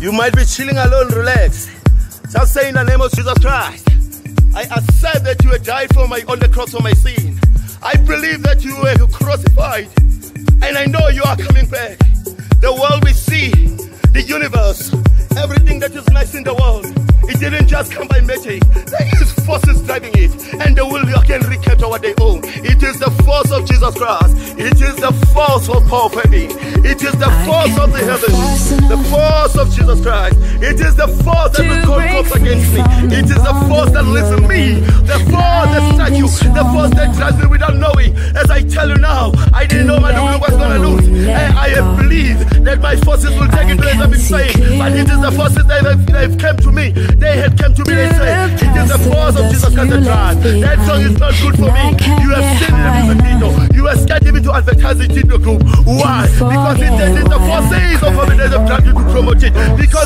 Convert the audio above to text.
You might be chilling alone, relax. Just say in the name of Jesus Christ. I accept that you died for my on the cross for my sin. I believe that you were crucified. And I know you are coming back. The world we see, the universe, everything that is nice in the world. It didn't just come by magic. There is forces driving it, and they will again what they own. It is the force of Jesus Christ. It is the force of Paul Penny. It is the force of the heavens. The force of Jesus Christ. It is the force that will come up against me. It is the force that lives in me. The force that starts you. The force that drives me without knowing. As I tell you now, I didn't know my Lulu was gonna lose. And I have believed that my forces will take it place I've been saying. But it is the forces that have, that have come to me. They had come to me They say, It is the that song is not good for me. You have seen it in the video. You have started me to advertise in the group. Why? Because it is the forces of forbidden that have tried to promote it. Because